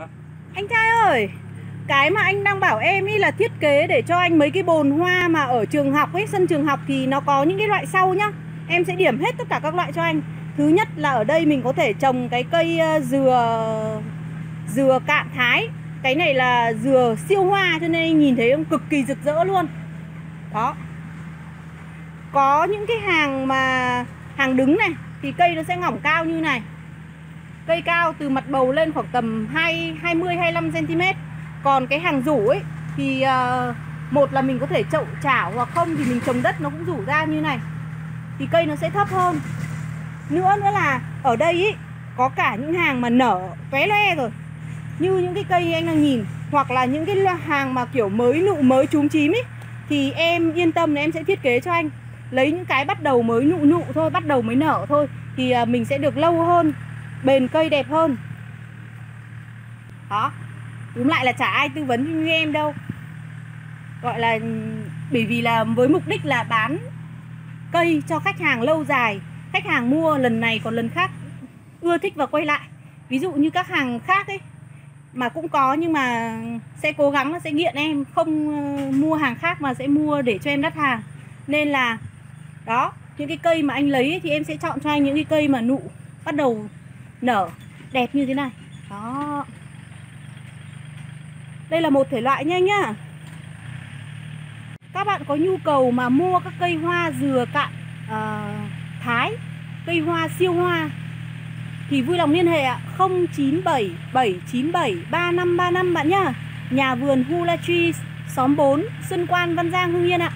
Hả? Anh trai ơi, Cái mà anh đang bảo em ý là thiết kế để cho anh mấy cái bồn hoa mà ở trường học ấy, Sân trường học thì nó có những cái loại sau nhá. Em sẽ điểm hết tất cả các loại cho anh. Thứ nhất là ở đây mình có thể trồng cái cây ờ, dừa Dừa cạn thái. Cái này là dừa siêu hoa cho nên anh nhìn thấy cực kỳ rực rỡ luôn. Đó. Có những cái hàng mà, hàng đứng này, Thì cây nó sẽ ngỏng cao như này. Cây cao từ mặt bầu lên khoảng tầm 2, 20 25 cm. Còn cái hàng rủ ấy thì uh, một là mình có thể chậu chảo hoặc không thì mình trồng đất nó cũng rủ ra như này. Thì cây nó sẽ thấp hơn. Nữa nữa là ở đây ý có cả những hàng mà nở tóe loe rồi. Như những cái cây anh đang nhìn hoặc là những cái hàng mà kiểu mới nụ mới trúng chím ấy thì em yên tâm là em sẽ thiết kế cho anh. Lấy những cái bắt đầu mới nụ nụ thôi, bắt đầu mới nở thôi thì uh, mình sẽ được lâu hơn bền cây đẹp hơn. Đó. Đúng lại là chả ai tư vấn như em đâu. Gọi là bởi vì là với mục đích là bán cây cho khách hàng lâu dài khách hàng mua lần này còn lần khác ưa thích và quay lại. Ví dụ như các hàng khác ấy mà cũng có nhưng mà sẽ cố gắng là sẽ nghiện em không ờ, mua hàng khác mà sẽ mua để cho em đắt hàng. Nên là đó những cái cây mà anh lấy ấy, thì em sẽ chọn cho anh những cái cây mà nụ bắt đầu nở. Đẹp như thế này. Đó. Đây là một thể loại nha anh nhá. Các bạn có nhu cầu mà mua các cây hoa dừa cạn uh, thái cây hoa siêu hoa thì vui lòng liên hệ ạ. 097 797 3535 bạn nhá. Nhà vườn Hula Tree xóm 4 Xuân Quan Văn Giang Hưng Yên ạ.